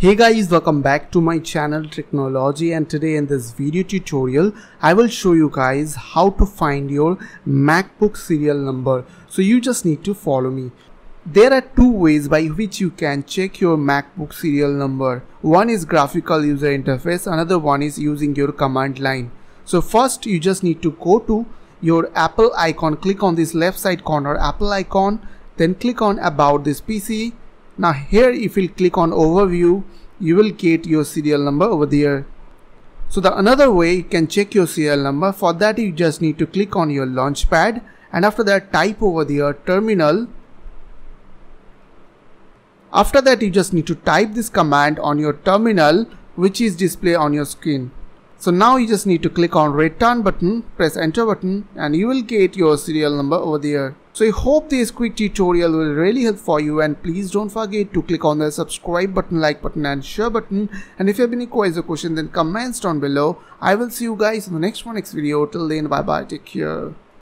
Hey guys welcome back to my channel Tricknology and today in this video tutorial I will show you guys how to find your MacBook serial number so you just need to follow me. There are two ways by which you can check your MacBook serial number. One is graphical user interface another one is using your command line. So first you just need to go to your Apple icon click on this left side corner Apple icon then click on about this PC now here if you click on overview you will get your serial number over there. So the another way you can check your serial number for that you just need to click on your launchpad and after that type over there terminal. After that you just need to type this command on your terminal which is display on your screen. So now you just need to click on return button, press enter button and you will get your serial number over there. So I hope this quick tutorial will really help for you and please don't forget to click on the subscribe button, like button and share button and if you have any questions or question then comments down below. I will see you guys in the next one next video. Till then bye bye take care.